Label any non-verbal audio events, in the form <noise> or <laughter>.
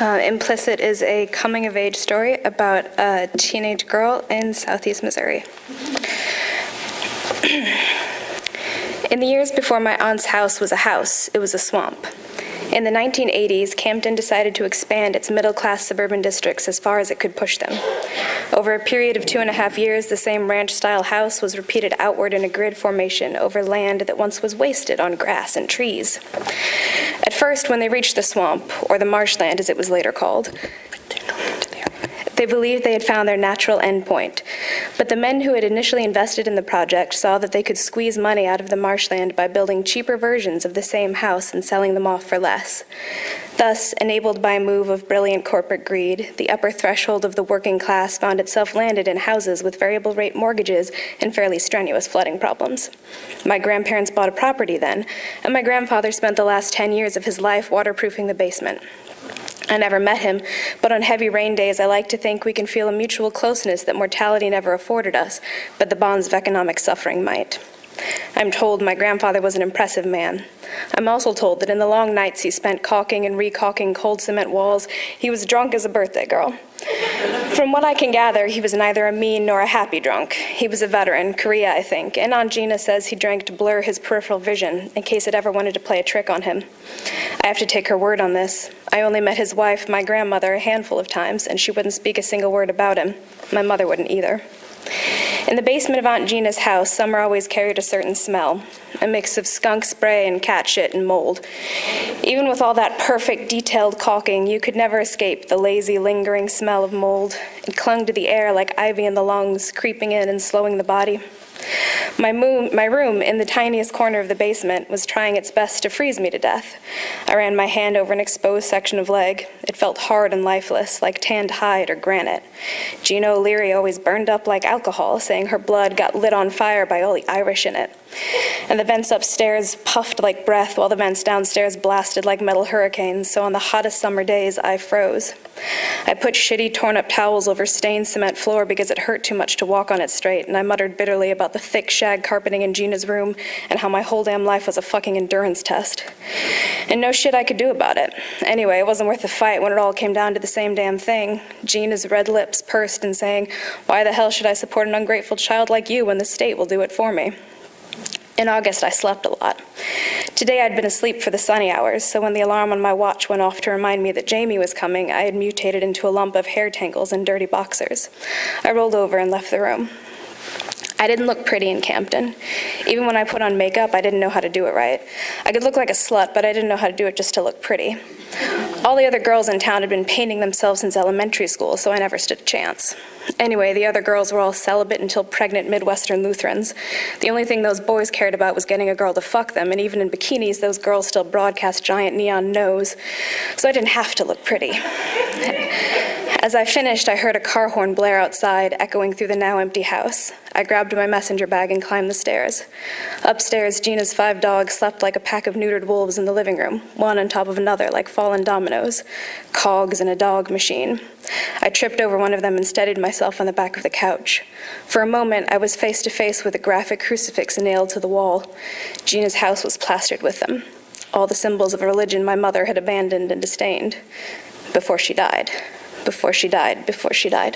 Uh, Implicit is a coming of age story about a teenage girl in southeast Missouri. <clears throat> In the years before my aunt's house was a house, it was a swamp. In the 1980s, Camden decided to expand its middle class suburban districts as far as it could push them. Over a period of two and a half years, the same ranch style house was repeated outward in a grid formation over land that once was wasted on grass and trees. At first, when they reached the swamp, or the marshland as it was later called, they believed they had found their natural endpoint. But the men who had initially invested in the project saw that they could squeeze money out of the marshland by building cheaper versions of the same house and selling them off for less. Thus, enabled by a move of brilliant corporate greed, the upper threshold of the working class found itself landed in houses with variable rate mortgages and fairly strenuous flooding problems. My grandparents bought a property then, and my grandfather spent the last 10 years of his life waterproofing the basement. I never met him, but on heavy rain days, I like to think we can feel a mutual closeness that mortality never afforded us, but the bonds of economic suffering might. I'm told my grandfather was an impressive man. I'm also told that in the long nights he spent caulking and recaulking cold cement walls, he was drunk as a birthday girl. From what I can gather, he was neither a mean nor a happy drunk. He was a veteran, Korea, I think, and Aunt Gina says he drank to blur his peripheral vision in case it ever wanted to play a trick on him. I have to take her word on this. I only met his wife, my grandmother, a handful of times, and she wouldn't speak a single word about him. My mother wouldn't either. In the basement of Aunt Gina's house, summer always carried a certain smell, a mix of skunk spray and cat shit and mold. Even with all that perfect, detailed caulking, you could never escape the lazy, lingering smell of mold. It clung to the air like ivy in the lungs, creeping in and slowing the body. My, moon, my room in the tiniest corner of the basement was trying its best to freeze me to death. I ran my hand over an exposed section of leg. It felt hard and lifeless, like tanned hide or granite. Gina O'Leary always burned up like alcohol, saying her blood got lit on fire by all the Irish in it. And the vents upstairs puffed like breath while the vents downstairs blasted like metal hurricanes, so on the hottest summer days I froze. I put shitty torn up towels over stained cement floor because it hurt too much to walk on it straight, and I muttered bitterly about the thick shag carpeting in Gina's room and how my whole damn life was a fucking endurance test. And no shit I could do about it. Anyway, it wasn't worth the fight when it all came down to the same damn thing. Gina's red lips pursed and saying, Why the hell should I support an ungrateful child like you when the state will do it for me? In August, I slept a lot. Today, I'd been asleep for the sunny hours, so when the alarm on my watch went off to remind me that Jamie was coming, I had mutated into a lump of hair tangles and dirty boxers. I rolled over and left the room. I didn't look pretty in Camden. Even when I put on makeup, I didn't know how to do it right. I could look like a slut, but I didn't know how to do it just to look pretty. All the other girls in town had been painting themselves since elementary school, so I never stood a chance. Anyway, the other girls were all celibate until pregnant Midwestern Lutherans. The only thing those boys cared about was getting a girl to fuck them, and even in bikinis, those girls still broadcast giant neon noes. So I didn't have to look pretty. As I finished, I heard a car horn blare outside, echoing through the now empty house. I grabbed my messenger bag and climbed the stairs. Upstairs, Gina's five dogs slept like a pack of neutered wolves in the living room, one on top of another like fallen dominoes, cogs in a dog machine. I tripped over one of them and steadied myself on the back of the couch. For a moment, I was face to face with a graphic crucifix nailed to the wall. Gina's house was plastered with them, all the symbols of a religion my mother had abandoned and disdained before she died before she died, before she died.